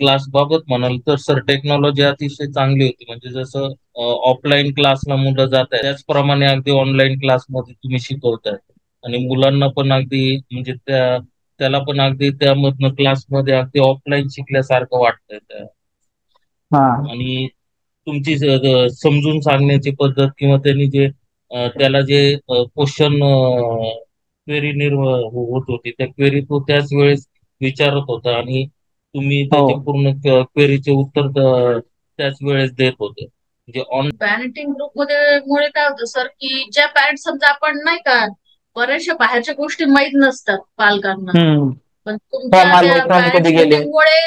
Class बाबत म्हणाल तर सर टेक्नॉलॉजी अतिशय चांगली होती. म्हणजे जसं ऑफलाईन क्लासला मुलं जात आहे त्याचप्रमाणे अगदी ऑनलाईन क्लासमध्ये तुम्ही शिकवताय. आणि मुलांना पण अगदी म्हणजे त्या त्याला पण अगदी त्यामधनं क्लासमध्ये अगदी ऑफलाईन शिकल्यासारखं वाटतंय त्या. आणि तुमची समजून सांगण्याची पद्धत किंवा त्यांनी जे त्याला जे क्वेश्चन क्वेरी निर्माण होत होती त्या क्वेरी तो त्याच वेळेस विचारत होता. आणि तुम्ही हो. त्याचे पूर्ण क्वेरीचे उत्तर त्याच वेळेस देत होते म्हणजे ऑन पॅरेंटिंग ग्रुपमध्ये मुळे काय होतं सर की ज्या पॅरेंट समजा आपण नाही का बऱ्याचशा बाहेरच्या गोष्टी माहीत नसतात पालकांना पण तुमच्या हो, गेले. मुळे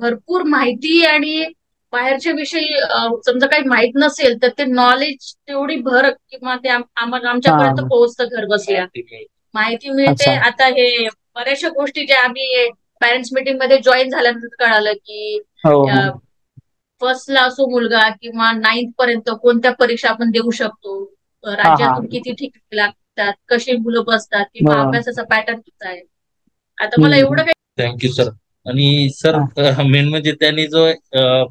भरपूर माहिती आणि बाहेरच्या विषयी समजा काही माहीत नसेल तर ते नॉलेज तेवढी भर किंवा ते आमच्यापर्यंत. पोहोचतं घर बसल्या माहिती मिळते. आता हे बऱ्याचशा गोष्टी ज्या आम्ही पॅरेंट्स मीटिंगमध्ये जॉईन झाल्यानंतर कळालं की हो हो. फर्स्टला असो मुलगा किंवा नाईन्थ पर्यंत कोणत्या परीक्षा आपण देऊ शकतो राज्यातून किती ठिक लागतात कशी मुलं बसतात किंवा बरं. अभ्यासाचा पॅटर्न कसा आहे आता मला. एवढं काही थँक्यू सर आणि सर मेन म्हणजे त्यांनी जो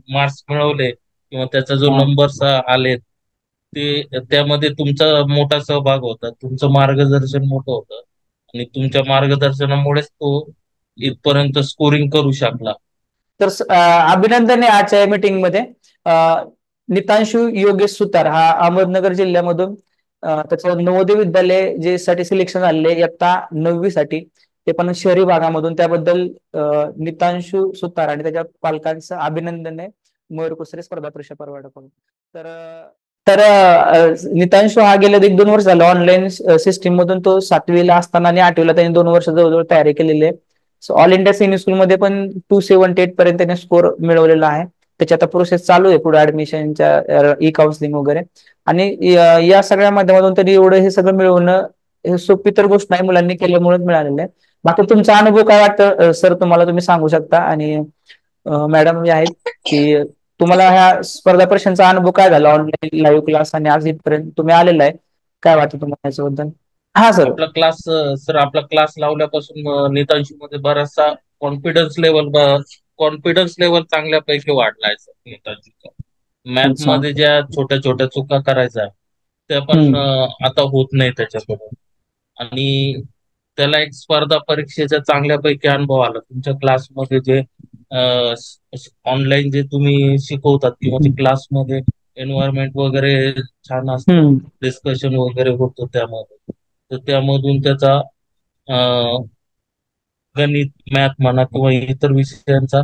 मार्क्स मिळवले किंवा त्याचा जो हा. नंबर्स आले ते त्यामध्ये तुमचा मोठा सहभाग होता तुमचं मार्गदर्शन मोठं होतं आणि तुमच्या मार्गदर्शनामुळेच तो इथपर्यंत स्कोरिंग करू शकला. तर अभिनंदन आहे आजच्या या मिटिंगमध्ये. नितांशु योगेश सुतार हा अहमदनगर जिल्ह्यामधून त्याचं नवोदय विद्यालय जे साठी सिलेक्शन झाले इयत्ता नववी साठी ते पण शहरी भागामधून. त्याबद्दल नितांशु सुतार आणि त्याच्या पालकांचं अभिनंदन. आहे मयूर कुसरे स्पर्धा परीक्षा परवाडाकडून तर तर नितांशु हा गेल्या एक दोन वर्ष झालं ऑनलाईन सिस्टीम मधून. तो सातवीला असताना आणि आठवीला त्यांनी दोन वर्ष जवळजवळ तयारी केलेली आहे. सो ऑल इंडिया सेमी स्कूलमध्ये पण टू सेव्हन्टी एट पर्यंत त्याने स्कोर मिळवलेला आहे. त्याची आता प्रोसेस चालू आहे पुढे ऍडमिशनच्या ई काउन्सिलिंग वगैरे. आणि या सगळ्या माध्यमातून त्यांनी एवढं हे सगळं मिळवणं हे सोपी तर गोष्ट नाही मुलांनी केल्यामुळेच मिळालेलं आहे. बाकी तुमचा अनुभव काय वाटतं सर तुम्हाला तुम्ही सांगू शकता? आणि मॅडम जे आहेत की तुम्हाला ह्या स्पर्धा परीक्षांचा अनुभव काय झाला? ऑनलाईन लाईव्ह क्लास आणि आज इथपर्यंत तुम्ही आलेला आहे. काय वाटतं तुम्हाला याच्याबद्दल? हा सर आपला क्लास सर आपला क्लास लावल्यापासून नेतांशी मध्ये बराचसा कॉन्फिडन्स लेवल कॉन्फिडन्स लेवल चांगल्यापैकी वाढलाय सर नेतांशीचा मॅथ. मध्ये ज्या छोट्या छोट्या चुका करायच्या त्या पण आता होत नाही त्याच्याकडून. आणि त्याला एक स्पर्धा परीक्षेचा चांगल्यापैकी अनुभव आला. तुमच्या क्लासमध्ये जे ऑनलाईन जे तुम्ही शिकवतात किंवा ते क्लासमध्ये एन्व्हायरमेंट वगैरे छान असतं. डिस्कशन वगैरे होतं त्यामध्ये. तर त्यामधून त्याचा गणित मॅथ म्हणा किंवा इतर विषयांचा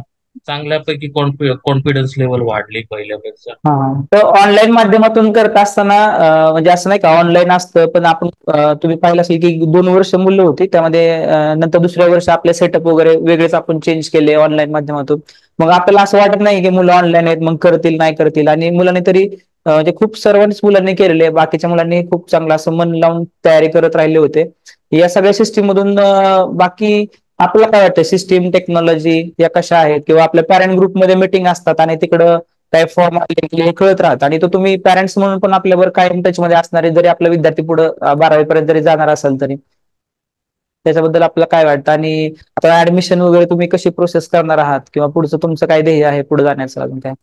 चांगल्यापैकी कॉन्फिडन्स लेवल वाढली पहिल्यापेक्षा. तर ऑनलाईन माध्यमातून करत असताना म्हणजे असं नाही का ऑनलाईन असतं पण आपण तुम्ही पाहिलं असेल की दोन वर्ष मुलं होती त्यामध्ये नंतर दुसऱ्या वर्ष आपले सेटअप वगैरे वेगळेच आपण चेंज केले ऑनलाईन माध्यमातून. मग आपल्याला असं वाटत नाही की मुलं ऑनलाईन आहेत मग करतील नाही करतील आणि मुलांनी तरी म्हणजे खूप सर्वांनीच मुलांनी केलेले बाकीच्या मुलांनी खूप चांगलं असं मन लावून तयारी करत राहिले होते. या सगळ्या सिस्टीम मधून बाकी आपल्याला काय वाटतं? सिस्टीम टेक्नॉलॉजी या कशा आहेत? किंवा आपल्या पॅरेंट ग्रुपमध्ये मिटिंग असतात आणि तिकडं काय फॉर्म आले कळत राहत. आणि तो तुम्ही पॅरेंट्स म्हणून पण आपल्यावर कायम टच मध्ये असणारे जरी आपला विद्यार्थी पुढे बारावी पर्यंत जरी जाणार असेल तरी. त्याच्याबद्दल आपल्याला काय वाटतं? आणि आता ऍडमिशन वगैरे तुम्ही कशी प्रोसेस करणार आहात? किंवा पुढचं तुमचं काय ध्येय आहे पुढे जाण्याचं अजून काय?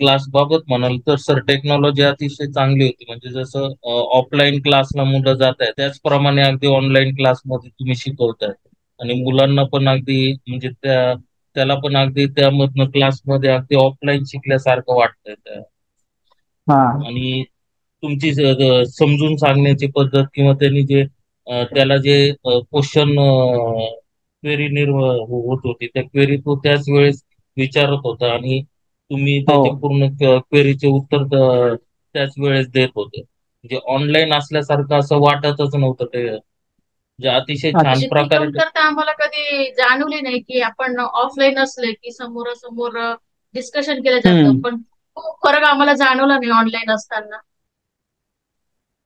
क्लास बाबत म्हणाल तर सर टेक्नॉलॉजी अतिशय चांगली होती. म्हणजे जसं ऑफलाईन क्लासला मुलं जात आहे त्याचप्रमाणे अगदी ऑनलाईन क्लासमध्ये तुम्ही शिकवताय आणि मुलांना पण अगदी म्हणजे त्या त्याला पण अगदी त्यामधनं क्लासमध्ये अगदी ऑफलाईन शिकल्यासारखं वाटतंय त्या. आणि तुमची समजून सांगण्याची पद्धत किंवा त्यांनी जे त्याला जे क्वेश्चन क्वेरी निर्माण होत होती त्या क्वेरी तो त्याच वेळेस विचारत होता. आणि तुम्ही त्याचे पूर्ण क्वेरीचे उत्तर त- त्याच वेळेस देत होते. म्हणजे ऑनलाईन असल्यासारखं असं वाटतच नव्हतं ते. म्हणजे अतिशय छान प्रकारे आम्हाला कधी जाणवली नाही की आपण ऑफलाईन असले की समोरासमोर डिस्कशन केलं जातं. पण खूप फरक आम्हाला जाणवला नाही ऑनलाईन असताना.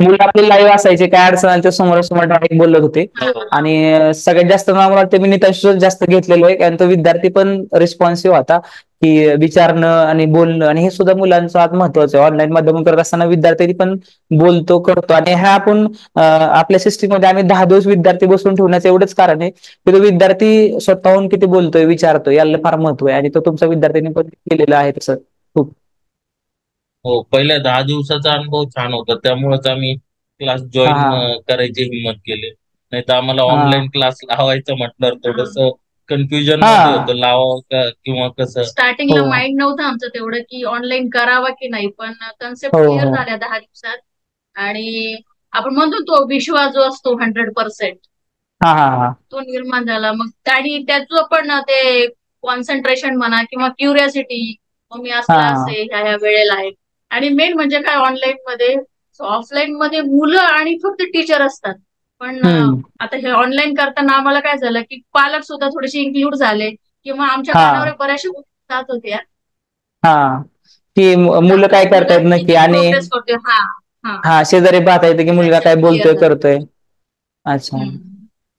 मुलं आपले लाईव्ह असायचे काय अडचण आली तर समोरासमोर डायरेक्ट बोलत होते. आणि अं, सगळ्यात जास्त मला वाटतं मी नितांश जास्त घेतलेलं आहे. कारण तो विद्यार्थी पण रिस्पॉन्सिव्ह होता. की विचारणं आणि बोलणं आणि हे सुद्धा मुलांचं आज महत्वाचं आहे. ऑनलाईन माध्यम करत असताना विद्यार्थी पण बोलतो करतो आणि ह्या आपण आपल्या सिस्टीममध्ये आम्ही दहा दिवस विद्यार्थी बसून ठेवण्याचं एवढंच कारण आहे की तो विद्यार्थी स्वतःहून किती बोलतोय विचारतोय याला फार महत्त्व आहे आणि तो तुमच्या विद्यार्थ्यांनी पण केलेला आहे तसं. खूप. हो पहिल्या दहा दिवसाचा अनुभव छान होता. त्यामुळेच आम्ही क्लास जॉईन करायची हिंमत केली. नाही तर आम्हाला ऑनलाईन क्लास लावायचं म्हटलं थोडस कन्फ्युजन होतं लावावं का किंवा कसं? स्टार्टिंगला माइंड नव्हतं आमचं तेवढं की ऑनलाईन करावा की नाही पण कन्सेप्ट क्लिअर झाल्या दहा दिवसात. आणि आपण म्हणतो तो विश्वास जो असतो हंड्रेड पर्सेंट तो निर्माण झाला. मग आणि त्याचं पण ते कॉन्सन्ट्रेशन म्हणा किंवा क्युरियासिटी मी असं असे ह्या ह्या वेळेला आहे आणि मेन म्हणजे काय ऑनलाईन मध्ये ऑफलाईन मध्ये मुलं आणि फक्त टीचर असतात. पण आता हे ऑनलाईन करताना आम्हाला काय झालं की पालक सुद्धा थोडेसे इन्क्लूड झाले. किंवा आमच्या कानावर बऱ्याचशा गोष्टी जात होत्या. हा. की मुलं काय करतायत नक्की आणि हा शेजारी पाहता येतं की मुलगा काय बोलतोय करतोय. अच्छा.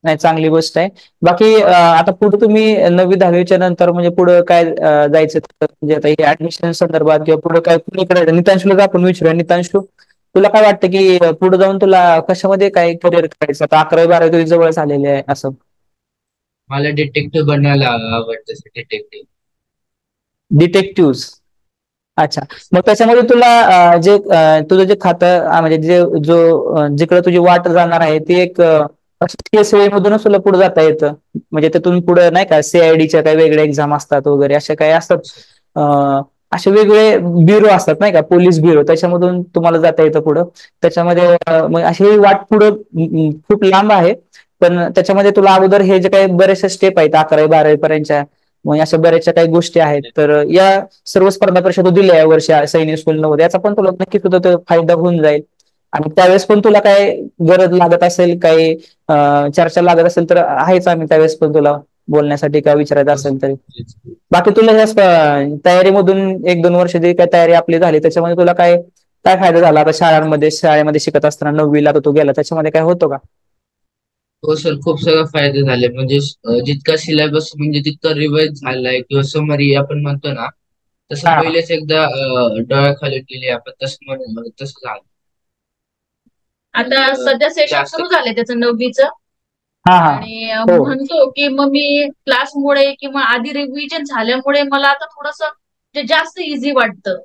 नाही चांगली गोष्ट आहे. बाकी आता पुढे तुम्ही नववी दहावीच्या नंतर म्हणजे पुढे काय जायचं? म्हणजे आता हे ऍडमिशन संदर्भात किंवा पुढे काय पुढे करायचं नितांशला आपण विचारूया. नितांशू तुला काय वाटतं की पुढे जाऊन तुला कशामध्ये काय करिअर करायचं? आता अकरावी बारावी तुझी जवळ आलेले आहे असं. मला डिटेक्टिव्ह बनवायला आवडतं डिटेक्टिव्ह डिटेक्टिव्ह अच्छा. मग त्याच्यामध्ये तुला जे तुझं जे खातं म्हणजे जे जो जिकडे तुझी वाट जाणार आहे ती एक मधूनच तुला पुढे जाता येतं? म्हणजे त्यातून पुढे नाही का सीआयडीच्या काही वेगळ्या एक्झाम असतात वगैरे अशा काही असतात? असे वेगवेगळे ब्युरो असतात नाही का? पोलीस ब्युरो त्याच्यामधून तुम्हाला जाता येतं पुढं. त्याच्यामध्ये अशी वाट पुढं खूप लांब आहे. पण त्याच्यामध्ये तुला अगोदर हे जे काही बरेचसे स्टेप आहेत अकरावी बारावी पर्यंतच्या मग अशा बऱ्याचशा काही गोष्टी आहेत. तर या सर्व स्पर्धा परीक्षा तू दिल्या या वर्षी सैनिक स्कूल मध्ये याचा पण तुला नक्की तुझा फायदा होऊन जाईल. आणि त्यावेळेस पण तुला काय गरज लागत असेल काही चर्चा लागत असेल तर आहेच आम्ही त्यावेळेस पण तुला. बोलण्यासाठी काय विचारायचं असेल तरी. बाकी तुला ह्या तयारीमधून एक दोन वर्ष जी काय तयारी आपली झाली त्याच्यामध्ये तुला काय काय फायदा झाला? आता शाळांमध्ये शाळेमध्ये शिकत असताना नववीला तो गेला त्याच्यामध्ये काय होतो का? हो सर खूप सगळे फायदे झाले. म्हणजे जितका सिलेबस म्हणजे तितका रिवाइज झालाय किंवा समरी आपण म्हणतो ना तसं पहिलेच एकदा डोळ्याखाली केली आपण तसं म्हणून तसं झालं. आता सध्या सेशन सुरू झाले त्याचं नववीचं. आणि म्हणतो की मग मी क्लासमुळे किंवा आधी रिव्हिजन झाल्यामुळे मला आता थोडस जास्त इझी वाटतं.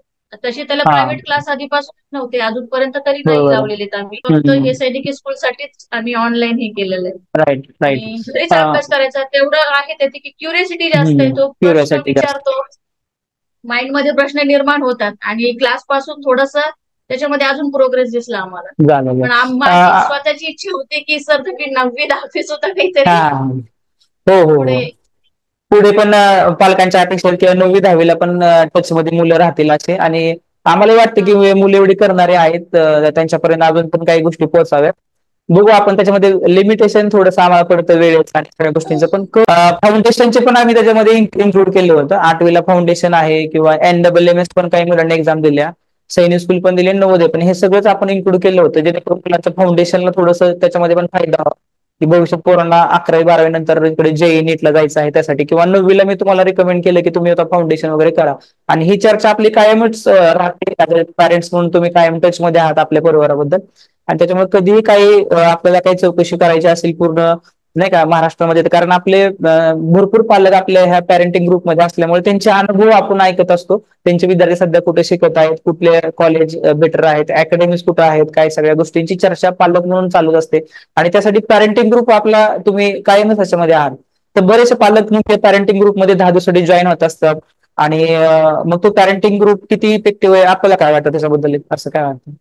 तसे त्याला प्रायव्हेट क्लास आधीपासून नव्हते अजूनपर्यंत तरी नाही लावलेले आम्ही. फक्त हे सैनिक स्कूल साठीच आम्ही ऑनलाईन हे केलेलं आहे. घरीच अभ्यास करायचा तेवढं आहे त्याची की क्युरियासिटी जास्त आहे तो प्रश्न विचारतो. माइंडमध्ये प्रश्न निर्माण होतात. आणि क्लासपासून थोडस त्याच्यामध्ये अजून प्रोग्रेस दिसला आम्हाला. पण माझी स्वतःची इच्छा होती की सर तुम्ही नववी दहावी सुद्धा काहीतरी हो. हो पुढे. पण पालकांच्या अपेक्षा किंवा नववी दहावीला पण टच मध्ये मुलं राहतील असे. आणि आम्हाला वाटतं की मुलं एवढी करणारे आहेत त्यांच्यापर्यंत अजून पण काही गोष्टी पोहोचाव्यात. बघू आपण त्याच्यामध्ये लिमिटेशन थोडंसं आम्हाला पडतं वेळेचं आणि सगळ्या गोष्टींचं पण. फाउंडेशनचे पण आम्ही त्याच्यामध्ये इन्क्लूड केलं होतं. आठवीला फाउंडेशन आहे किंवा एन डबल एम एस पण काही मुलांनी एक्झाम दिल्या. सैनिक स्कूल पण दिले नवोदय पण हे सगळंच आपण इन्क्लूड केलं होतं जेणेकरून मुलांच्या फाउंडेशनला थोडंसं त्याच्यामध्ये पण फायदा की भविष्यात पोरांना अकरावी बारावी नंतर इकडे जेई नीटला जायचं आहे त्यासाठी किंवा नववीला मी तुम्हाला रिकमेंड केलं की तुम्ही आता फाउंडेशन वगैरे करा. आणि ही चर्चा आपली कायमच राहते. पॅरेंट्स म्हणून तुम्ही कायम टच मध्ये आहात आपल्या परिवाराबद्दल. आणि त्याच्यामुळे कधीही काही आपल्याला काही चौकशी करायची असेल पूर्ण नाही का महाराष्ट्रामध्ये. कारण आपले भरपूर पालक आपल्या ह्या पॅरेंटिंग ग्रुपमध्ये असल्यामुळे त्यांचे अनुभव आपण ऐकत असतो. त्यांचे विद्यार्थी सध्या कुठे शिकत आहेत कुठले कॉलेज बेटर आहेत अकॅडमीज कुठे आहेत काय सगळ्या गोष्टींची चर्चा पालक म्हणून चालूच असते. आणि त्यासाठी पॅरेंटिंग ग्रुप आपला तुम्ही कायमच त्याच्यामध्ये आहात. तर बरेचसे पालक म्हणजे पॅरेंटिंग ग्रुपमध्ये दहा दिवसाठी जॉईन होत असतात. आणि मग तो पॅरेंटिंग ग्रुप किती इफेक्टिव्ह आहे आपल्याला काय वाटतं त्याच्याबद्दल? असं काय वाटतं?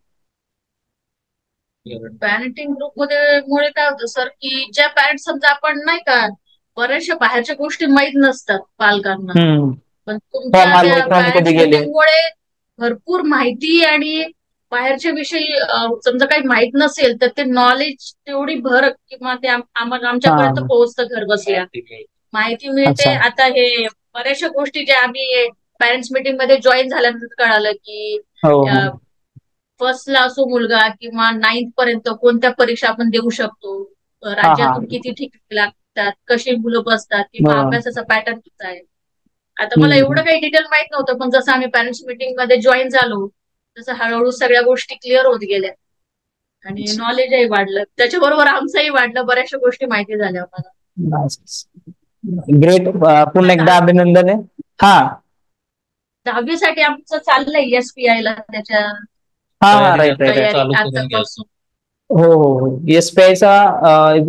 पॅरेंटिंग ग्रुपमध्ये मुळे काय होतं सर की ज्या पॅरेंट समजा आपण नाही का बऱ्याचशा बाहेरच्या गोष्टी माहीत नसतात पालकांना. पण तुमच्या त्या मुळे भरपूर माहिती आणि बाहेरच्या विषयी समजा काही माहीत नसेल तर ते नॉलेज तेवढी भर किंवा ते आमच्यापर्यंत पोहोचतं घर बसल्या. माहिती मिळते. आता हे बऱ्याचशा गोष्टी ज्या आम्ही पॅरेंट्स मीटिंगमध्ये जॉईन झाल्यानंतर कळालं की फर्स्टला असो मुलगा किंवा नाईन्थ पर्यंत कोणत्या परीक्षा आपण देऊ शकतो? राज्यातून किती ठिकाणी लागतात? कशी मुलं बसतात? किंवा अभ्यासाचा पॅटर्न कसा आहे? आता मला. एवढं काही डिटेल माहीत नव्हतं पण जसं आम्ही पॅरेंट्स मीटिंगमध्ये जॉईन झालो तसं हळूहळू सगळ्या गोष्टी क्लिअर होत गेल्या. आणि नॉलेजही वाढलं. त्याच्याबरोबर आमचंही वाढलं. बऱ्याचशा गोष्टी माहिती झाल्या आम्हाला. ग्रेट पुन्हा एकदा अभिनंदन. आहे हा. दहावीसाठी आमचं चाललंय एसपीआय ला. त्याच्या हा हा राईट राईट चालू करून आता घ्या हो हो हो.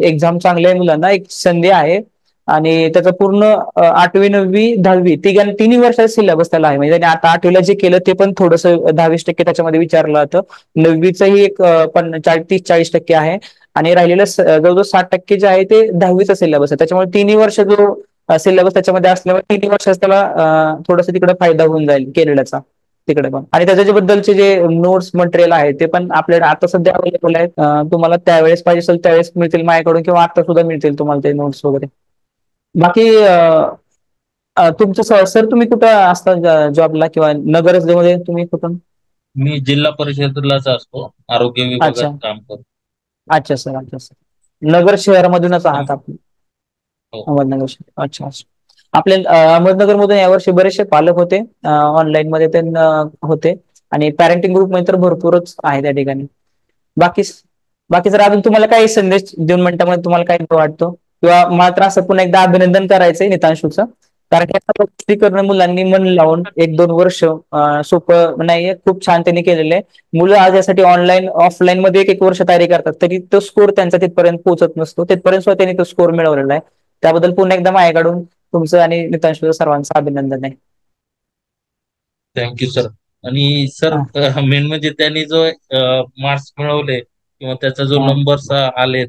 एक्झाम चांगल्या मुलांना एक संधी आहे. आणि त्याचं पूर्ण आठवी नववी दहावी तिघां तिन्ही वर्षाचा सिलेबस त्याला आहे. म्हणजे त्याने आता आठवीला जे केलं ते पण थोडस दहावीस टक्के त्याच्यामध्ये विचारलं जातं. नववीचंही एक चाळीस तीस चाळीस टक्के आहे. आणि राहिलेलं जवळजवळ साठ टक्के जे आहे ते दहावीचा सिलेबस आहे. त्याच्यामुळे तिन्ही वर्ष जो सिलेबस त्याच्यामध्ये असल्यामुळे तिन्ही वर्षाचा त्याला थोडस तिकडे फायदा होऊन जाईल केरळचा तिकडे पण. आणि त्याच्या बद्दलचे जे नोट्स मटेरियल आहे ते पण आपल्याकडे आता सध्या अवेलेबल आहेत. तुम्हाला त्यावेळेस पाहिजे असेल त्यावेळेस मिळतील माझ्याकडून किंवा आता सुद्धा मिळतील तुम्हाला ते नोट्स वगैरे. बाकी तुमचं सर तुम्ही कुठं असता जॉबला किंवा नगरमध्ये तुम्ही कुठून? मी जिल्हा परिषदेलाच असतो. आरोग्य अच्छा. विभागात काम करतो. अच्छा सर अच्छा सर नगर शहरामधूनच आहात आपण. हो. अहमदनगर शहर. अच्छा अच्छा. आपल्या अहमदनगर मधून यावर्षी बरेचसे पालक होते ऑनलाईन मध्ये ते होते. आणि पॅरेंटिंग ग्रुपमध्ये तर भरपूरच आहे त्या ठिकाणी. बाकी बाकी जर अजून तुम्हाला काही संदेश दोन मिनिटांमध्ये तुम्हाला काय वाटतो? किंवा मात्र असं पुन्हा एकदा अभिनंदन करायचंय नितांशूचं. कारण की आता करणं मुलांनी मन लावून एक दोन वर्ष सोपं नाहीये खूप छान त्यांनी केलेलं आहे. मुलं आज यासाठी ऑनलाईन ऑफलाईन मध्ये एक एक वर्ष तयारी करतात. तरी तो स्कोर त्यांचा तिथपर्यंत पोहोचत नसतो. तिथपर्यंत सुद्धा त्यांनी तो स्कोर मिळवलेला आहे. त्याबद्दल पुन्हा एकदा माझ्याकडून तुमचं आणि नितांशूचं सर्वांचं अभिनंदन आहे. थँक्यू सर आणि सर मेन म्हणजे त्यांनी जो मार्क्स मिळवले किंवा त्याचा जो. नंबर्स आले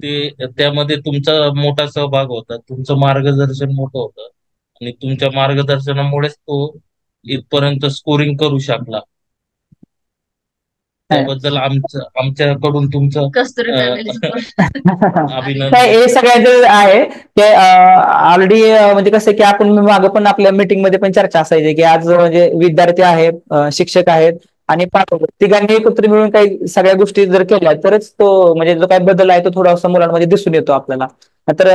ते त्यामध्ये तुमचा मोठा सहभाग होता. तुमचं मार्गदर्शन मोठं होतं. आणि तुमच्या मार्गदर्शनामुळेच तो इथपर्यंत स्कोरिंग करू शकला. त्याबद्दल आमचं आमच्याकडून तुमचं हे सगळ्यात आहे की ऑलरेडी म्हणजे कसं की आपण मागं पण आपल्या मीटिंगमध्ये पण चर्चा असायची की आज म्हणजे विद्यार्थी आहेत शिक्षक आहेत आणि तिघांनी एकत्र मिळून काही सगळ्या गोष्टी जर केल्या तरच तो म्हणजे जो काही बदल आहे तो थोडासा मुलांमध्ये दिसून येतो आपल्याला. तर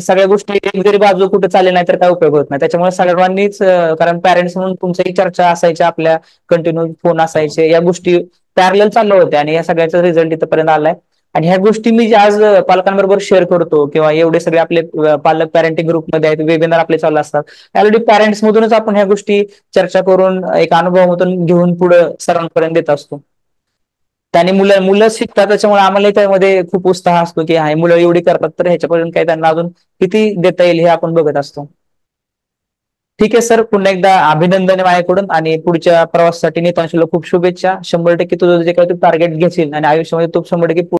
सगळ्या गोष्टी एक जरी बाजू कुठे चालले नाही तर काय उपयोग होत नाही. त्याच्यामुळे सर्वांनीच कारण पॅरेंट्स म्हणून तुमच्याही चर्चा असायच्या आपल्या कंटिन्यू फोन असायचे या गोष्टी पॅरल चाललं होतं आणि या सगळ्याचा रिझल्ट इथपर्यंत आलाय. आणि ह्या गोष्टी मी आज पालकांबरोबर शेअर करतो किंवा एवढे सगळे आपले पालक पॅरेंटिंग ग्रुपमध्ये आहेत वेबिनार आपले चालू असतात. ऑलरेडी पॅरेंट्स मधूनच आपण ह्या गोष्टी चर्चा करून एक अनुभवामधून घेऊन पुढे सर्वांपर्यंत देत असतो. त्याने मुलं मुलं शिकतात त्याच्यामुळे आम्हालाही त्यामध्ये खूप उत्साह असतो की हा मुलं एवढी करतात तर ह्याच्यापर्यंत काही त्यांना अजून किती देता येईल हे आपण बघत असतो. ठीक आहे सर. पुन्हा एकदा अभिनंदन माझ्याकडून आणि पुढच्या प्रवासासाठी नेतांशी खूप शुभेच्छा. शंभर टक्के तुझं जे काही तू टार्गेट घेशील आणि आयुष्यामध्ये तू शंभर टक्के